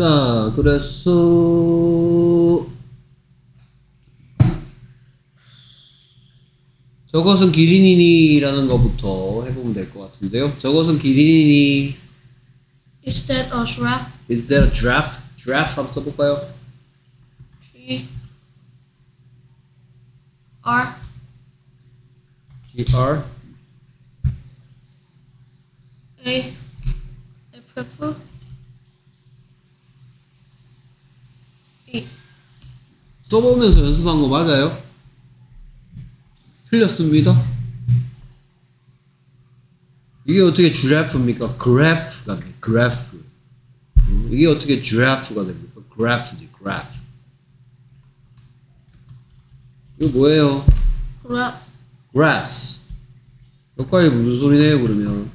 자, 그래서 저것은 기린이니라는 것부터 해보면 될 것 같은데요. 저것은 기린이니. Is that a giraffe? Is that a giraffe? giraffe 한번 써볼까요? G R G-R A F F 써보면서 연습한 거 맞아요? 틀렸습니다. 이게 어떻게 giraffe입니까? graph가 돼. 음, 이게 어떻게 giraffe가 됩니까? graph지, graph. 이거 뭐예요? grass grass. 여기까지 무슨 소리 내요, 그러면?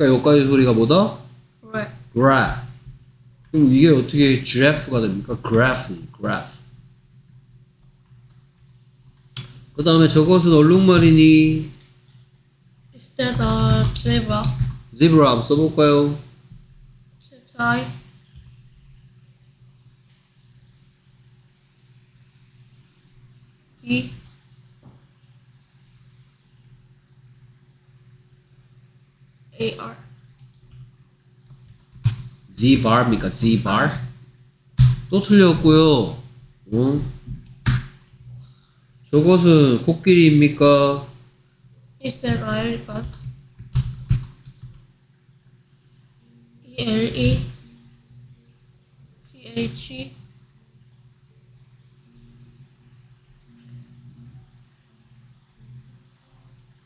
그러니까 여기까지 소리가 뭐다? gra graph. 그럼 이게 어떻게 giraffe가 됩니까? graph, graph. 그 다음에 저것은 얼룩말이니 Is that a zebra? zebra 한번 써볼까요? I B A R zbar입니까? zbar? 또 틀렸고요. 응? 저것은 코끼리입니까? Is that elephant? E L E P H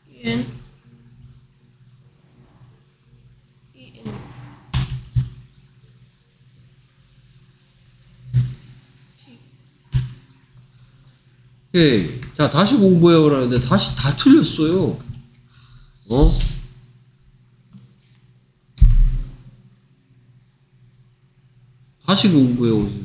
E N E N T 오케이. 자, 다시 공부해 오라는데 다시 다 틀렸어요. 어? 다시 공부해 오세요.